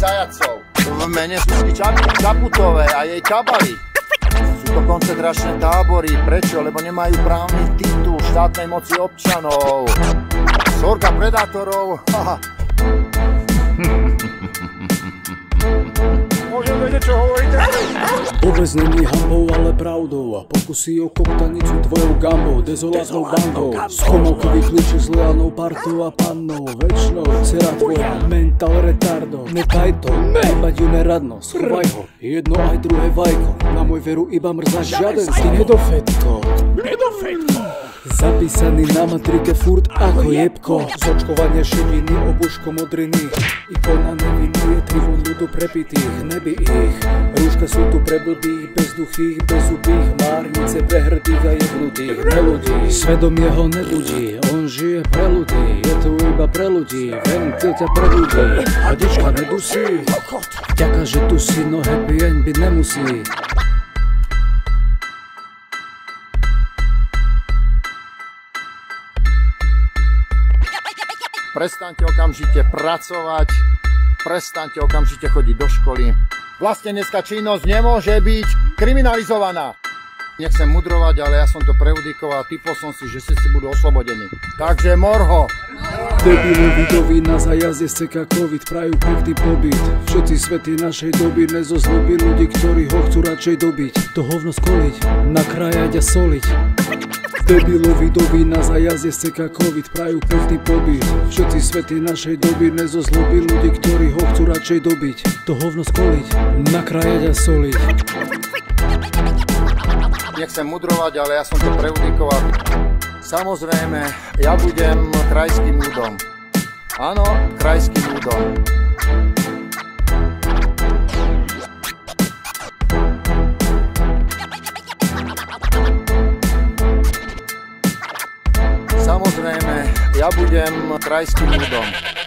zajacov. V mene Zuzky Čap- Čaputovej a jej kabaly. Sú to koncentračné tábory. Prečo? Lebo nemajú právny titul štátnej moci občanov. Sorka predátorov. Haha. Niečo hovoriť? Vôbec není hambou, ale pravdou A pokusí o koptanicu tvojou gambou Dezolátnou bandou Z komolky vyklíči s lojálnou partou a pannou. Večnou, dcera tvoja, mental retardo. Netaj to, mať ju neradno. Schovaj ho, jedno aj druhé vajko. Na môj veru iba mrza žiaden z tých. Nedofetko. Zapísaný na matrike furt ako jebko. Z očkovania šediny, obuško modriny. Ikona neviny je trivon ľudu prepitých Neby ich, rúška sú tu pre blbých Bezduchých, bezubých, márnice pre hrdých a jebnutých Neľudí, svedomie ho nebudí On žije pre ľudí, je tu iba pre ľudí Ventil ťa pre ľudí, hadička nedusí Ďaká, že tu si, no happy end byť nemusí. Prestaňte okamžite pracovať, prestaňte okamžite chodiť do školy. Vlastenecká činnosť nemôže byť kriminalizovaná. Nechcem mudrovať, ale ja som to preudikoval, typol som si, že si budú oslobodení. Takže morho! Debili vidoví na zajazde z CK COVID prajú pekný pobyt Všetci svety našej doby nezozlobí ľudí, ktorí ho chcú radšej dobiť To hovno skoliť, nakrájať a soliť Debilovi doby na zajazde z CK COVID prajú pekný pobyt Všetci svety našej doby nezozlobí ľudí, ktorí ho chcú radšej dobiť To hovno skoliť, nakrájať a soliť Nechcem mudrovať, ale ja som to preudikoval. Samozrejme, ja budem krajským údom. Áno, krajským údom. Ja budem krajským údom.